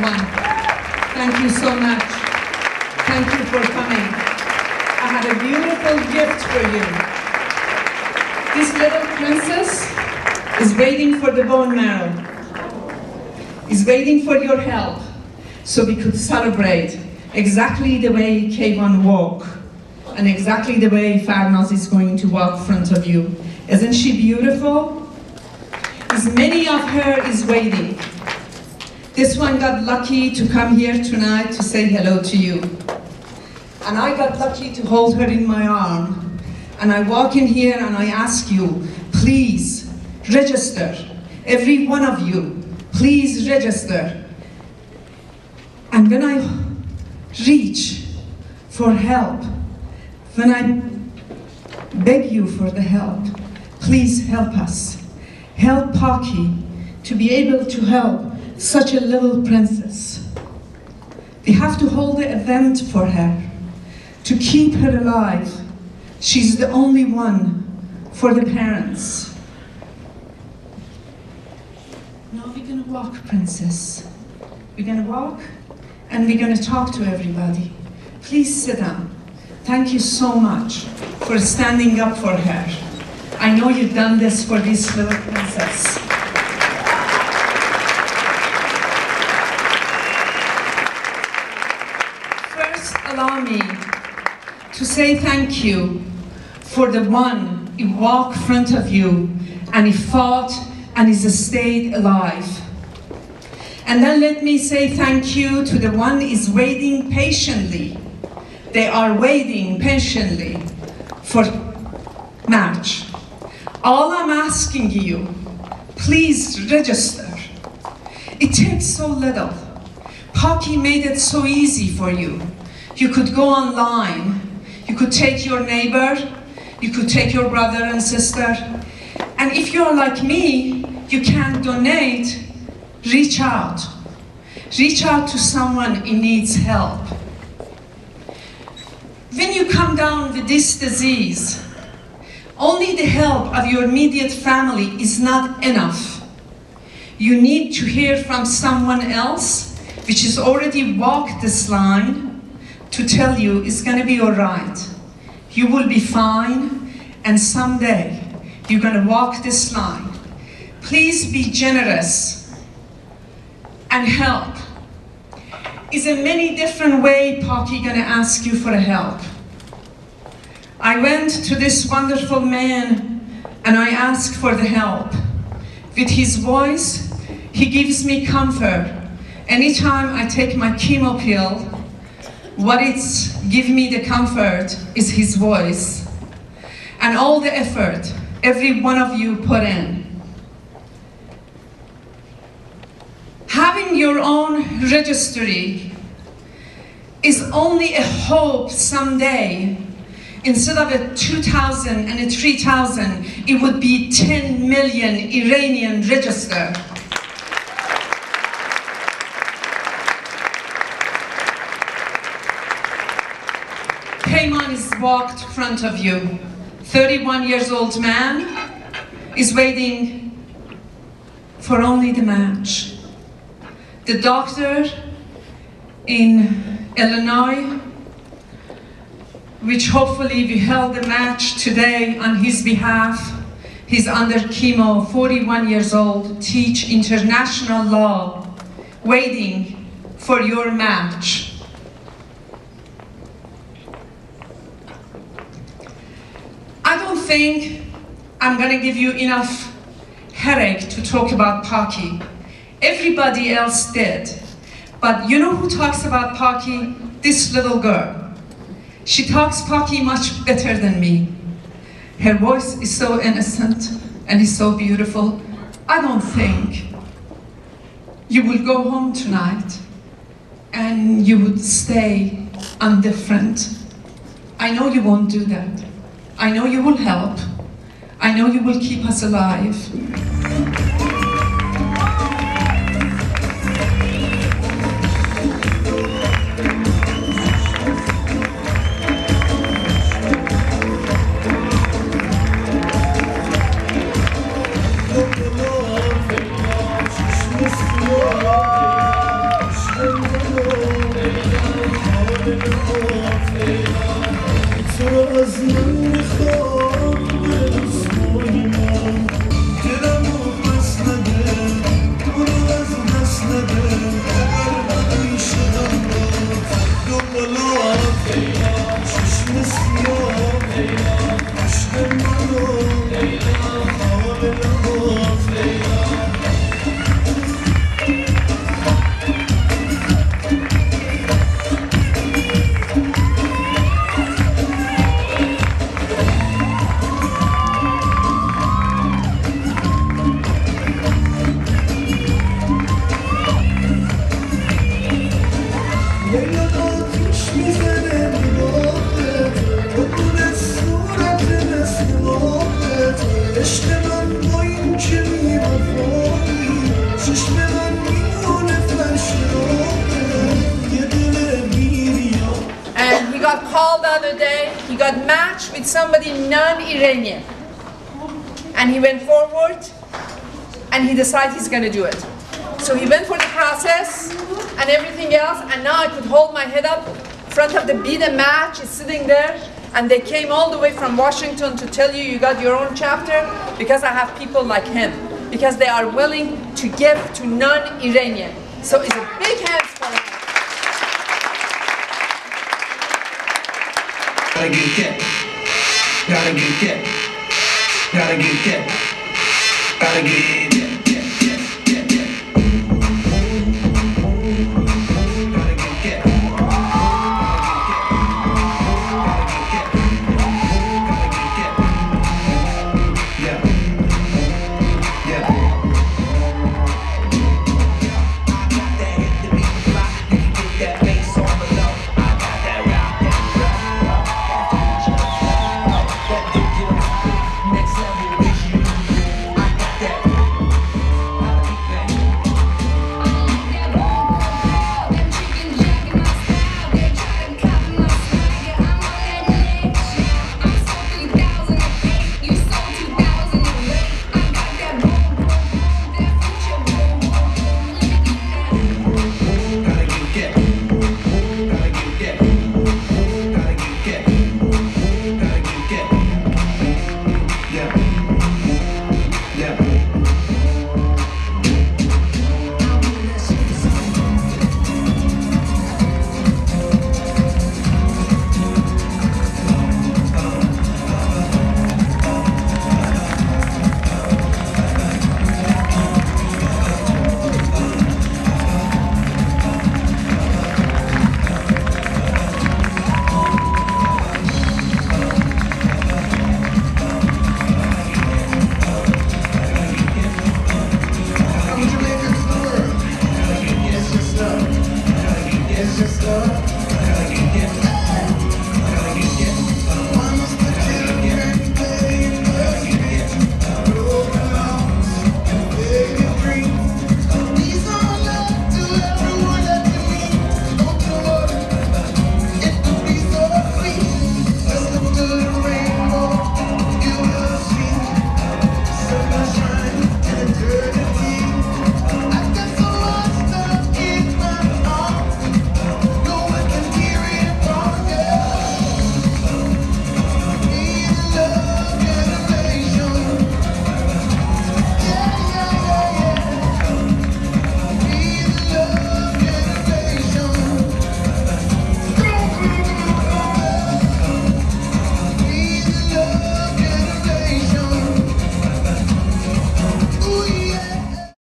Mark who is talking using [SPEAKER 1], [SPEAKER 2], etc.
[SPEAKER 1] everyone. Thank you so much. Thank you for coming. I have a beautiful gift for you. This little princess is waiting for the bone marrow. Is waiting for your help so we could celebrate exactly the way Kayvan walk and exactly the way Farnaz is going to walk in front of you. Isn't she beautiful? As many of her is waiting. This one got lucky to come here tonight to say hello to you. And I got lucky to hold her in my arm. And I walk in here and I ask you, please register. Every one of you, please register. And when I reach for help, when I beg you for the help, please help us. Help PACI to be able to help such a little princess. We have to hold the event for her to keep her alive. She's the only one for the parents. Now we're gonna walk, princess. We're gonna walk and we're gonna talk to everybody. Please sit down. Thank you so much for standing up for her. I know you've done this for this little princess. Me to say thank you for the one who walked in front of you and he fought and is stayed alive. And then let me say thank you to the one is waiting patiently. They are waiting patiently for March. All I'm asking you, please register. It takes so little. PACI made it so easy for you. You could go online, you could take your neighbor, you could take your brother and sister. And if you're like me, you can donate, reach out. Reach out to someone who needs help. When you come down with this disease, only the help of your immediate family is not enough. You need to hear from someone else, which has already walked this line, to tell you it's going to be all right. You will be fine, and someday you're going to walk this line. Please be generous and help. Is a many different way PACI going to ask you for help. I went to this wonderful man and I asked for the help. With his voice, he gives me comfort. Anytime I take my chemo pill, what it's give me the comfort is his voice. And all the effort every one of you put in. Having your own registry is only a hope someday instead of a 2,000 and a 3,000, it would be 10 million Iranian register. Payman is walked front of you. 31 years old man is waiting for only the match. The doctor in Illinois which hopefully we held the match today on his behalf. He's under chemo, 41 years old, teach international law, waiting for your match. I don't think I'm gonna give you enough headache to talk about PACI. Everybody else did. But you know who talks about PACI? This little girl. She talks PACI much better than me. Her voice is so innocent and is so beautiful. I don't think you will go home tonight and you would stay undifferent. I know you won't do that. I know you will help. I know you will keep us alive. Got called the other day, he got matched with somebody non-Iranian. And he went forward and he decided he's going to do it. So he went for the process and everything else, and now I could hold my head up in front of the be the match is sitting there. And they came all the way from Washington to tell you you got your own chapter because I have people like him. Because they are willing to give to non-Iranian. So it's a big hands for him.
[SPEAKER 2] Gotta get that. Gotta get that. Gotta get that. Gotta get